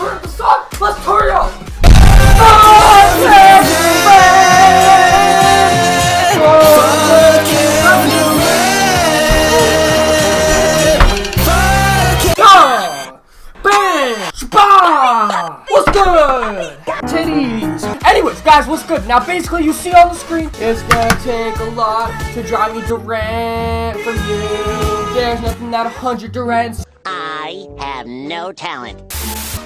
turn up the song? Let's turn it up! What's good? Titties! Anyways, guys, what's good? Now, basically, you see on the screen, it's gonna take a lot to drive me to rent from you. There's nothing that a hundred Durants I have no talent.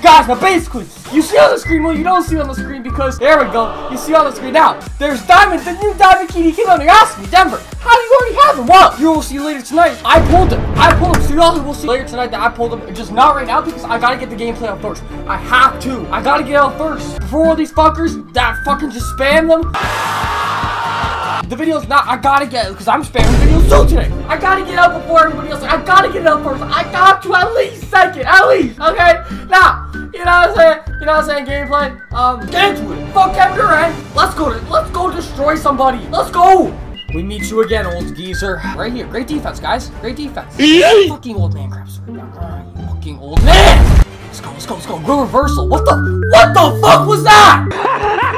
Guys, now basically, you see on the screen, well, you don't see on the screen because, there we go, you see on the screen now. There's Diamond, the new Diamond KD came out me, Denver, how do you already have him? Well, you will see later tonight. I pulled him. I pulled him, so y'all will see later tonight that I pulled him. Just not right now because I gotta get the gameplay out first. I have to. I gotta get out first. Before all these fuckers that fucking just spam them. The video's not, I gotta get it because I'm spamming videos too today. I gotta get out before everybody else. I gotta get it out first. I got to at least second, at least, okay? Now, you know what I'm saying? You know what I'm saying? Gameplay. Um, get into it. Fuck Kevin Durant. Let's go to, let's go destroy somebody. Let's go. We meet you again, old geezer. Right here. Great defense, guys. Great defense. fucking old man grabs. Fucking old man. Let's go, let's go, let's go. Go reversal. What the, what the fuck was that?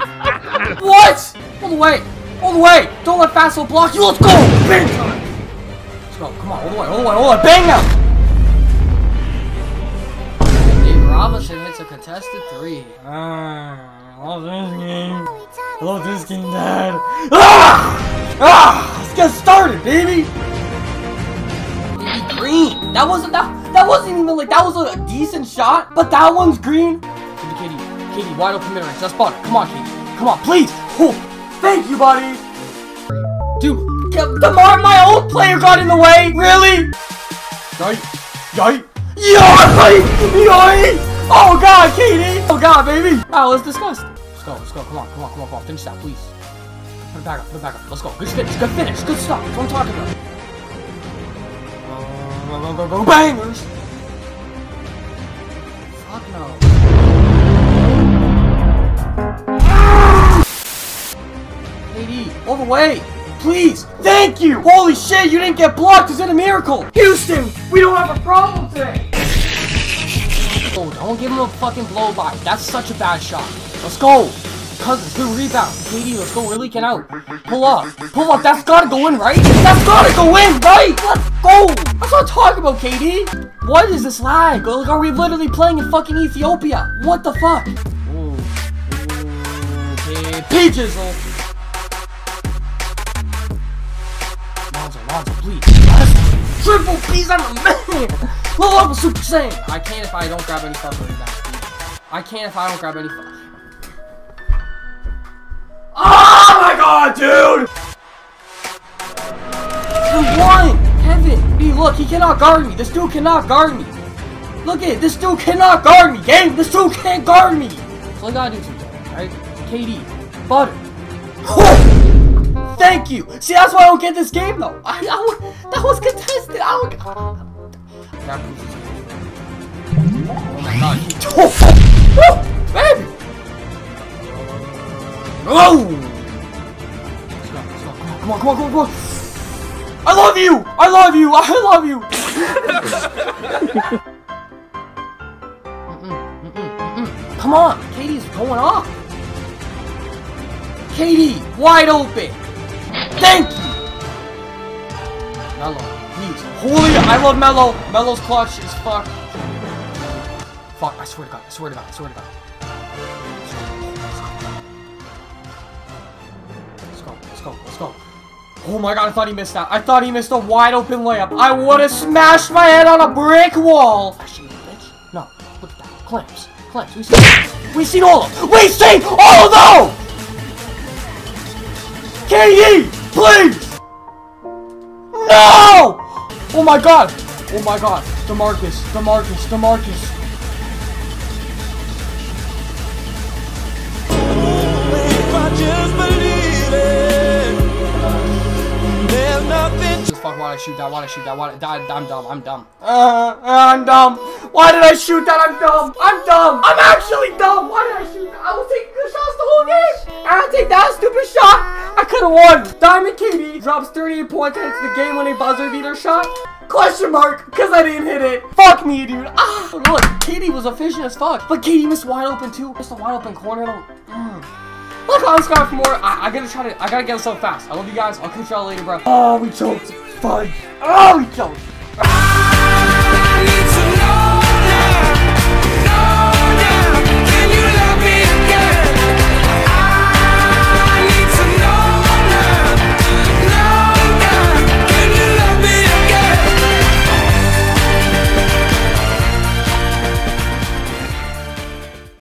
What? All the way. All the way. Don't let Fastlow block you. Let's go. Bang time. Let's go. Come on. All the way. All the way. All the way. Bang now. Robinson hits a contested three. Ah, I love this game. I love this game, Dad. Ah! Ah! Let's get started, baby. Baby green. That wasn't that. That wasn't even like that was a decent shot, but that one's green. KD, KD, KD, wide open mid range. That's butter. Come on, KD. Come on, please. Oh, thank you, buddy. Dude, the mar my old player got in the way. Really? Yikes! Yikes! Yikes! Yikes! Oh God, KD! Oh God, baby! Oh, let's discuss. Let's go. Let's go. Come on. Come on. Come on. Come on. Finish that, please. Put it back up. Put it back up. Let's go. Good finish. Good finish. Good stuff. That's what I'm talking about. Go, go, go, go, bangers! Fuck no. KD, all the way! Please! Thank you! Holy shit, you didn't get blocked! Is it a miracle? Houston, we don't have a problem today! Oh, don't give him a fucking blow by. That's such a bad shot. Let's go! Cousins, good rebound. KD, let's go. We're leaking out. Pull up. Pull up. That's gotta go in, right? That's gotta go in, right? Let's go! That's what I'm talking about, KD. What is this lag? Like, are we literally playing in fucking Ethiopia? What the fuck? P-Jizzle. Lonzo, Lonzo, please. Triple P's, I'm a man! Low level Super Saiyan! I can't if I don't grab any fucking rebounds. I can't if I don't grab any Oh my god, dude! Come on! Kevin! B, look, he cannot guard me. This dude cannot guard me. Look at it, this dude cannot guard me, game! This dude can't guard me! So I gotta do something, right? KD, butter. Thank you! See, that's why I don't get this game, though. I, I, that was contested. I don't... Oh my god. Oh, baby! Oh! Come on, come on, come on, come on! I love you! I love you! I love you! Come on! KD's going off! KD! Wide open! Thank you! Melo, Holy, I love Melo. Melo's clutch is fuck. Fuck, I swear to God, I swear to God, I swear to God. Let's go, let's go, let's go. Oh my god, I thought he missed that. I thought he missed a wide open layup. I would have smashed my head on a brick wall. Flashing, bitch. No, look at that. Clamps, clamps. We see, we seen all of them. We seen all of them! KD, please! No! Oh my god! Oh my god. DeMarcus, DeMarcus, DeMarcus. Just Just fucking Why'd I shoot that? Why'd I shoot that? Why'd I, I'm dumb. I'm dumb. Uh, I'm dumb. Why did I shoot that? I'm dumb. I'm dumb. I'm actually dumb. Why did I shoot that? I was taking good shots the whole game. I don't take that stupid shot. Could have won. Diamond KD drops 38 points and hits the game-winning buzzer beater shot. Question mark, because I didn't hit it. Fuck me, dude. Ah, look, KD was efficient as fuck. But KD missed wide open too. Missed a wide open corner. Mm. Look, I'm Scott for more. I, I gotta try to, I gotta get this up fast. I love you guys. I'll catch y'all later, bro. Oh, we choked. Fudge. Oh, we choked.